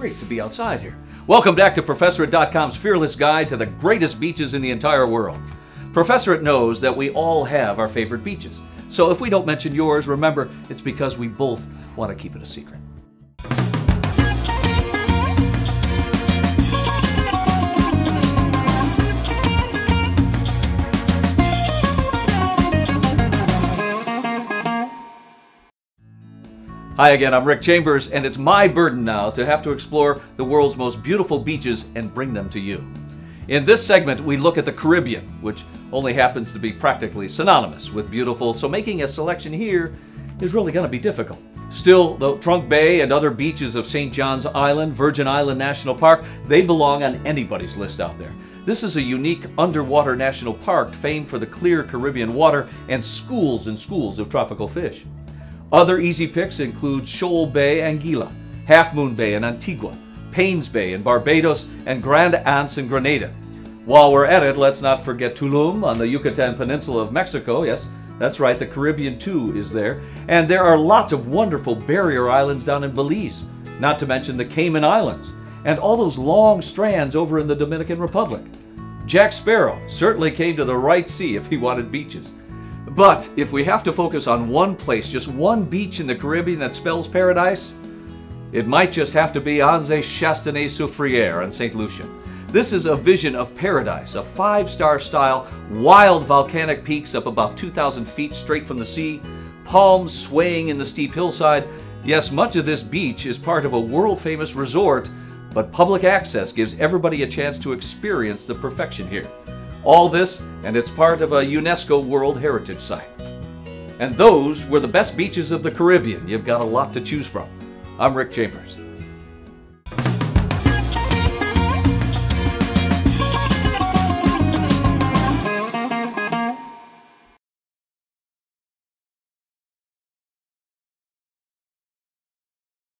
great to be outside here. Welcome back to ProfessorIt.com's fearless guide to the greatest beaches in the entire world. ProfessorIt knows that we all have our favorite beaches. So if we don't mention yours, remember it's because we both want to keep it a secret. Hi again, I'm Rick Chambers, and it's my burden now to have to explore the world's most beautiful beaches and bring them to you. In this segment, we look at the Caribbean, which only happens to be practically synonymous with beautiful, so making a selection here is really going to be difficult. Still, the Trunk Bay and other beaches of St. John's Island, Virgin Island National Park, they belong on anybody's list out there. This is a unique underwater national park famed for the clear Caribbean water and schools and schools of tropical fish. Other easy picks include Shoal Bay, Anguilla, Half Moon Bay in Antigua, Paynes Bay in Barbados, and Grand Anse in Grenada. While we're at it, let's not forget Tulum on the Yucatan Peninsula of Mexico. Yes, that's right, the Caribbean too is there. And there are lots of wonderful barrier islands down in Belize, not to mention the Cayman Islands, and all those long strands over in the Dominican Republic. Jack Sparrow certainly came to the right sea if he wanted beaches. But if we have to focus on one place, just one beach in the Caribbean that spells paradise, it might just have to be Anse Chastanet Soufriere on St. Lucia. This is a vision of paradise, a five-star style, wild volcanic peaks up about 2,000 feet straight from the sea, palms swaying in the steep hillside. Yes, much of this beach is part of a world-famous resort, but public access gives everybody a chance to experience the perfection here. All this, and it's part of a UNESCO World Heritage Site. And those were the best beaches of the Caribbean. You've got a lot to choose from. I'm Rick Chambers.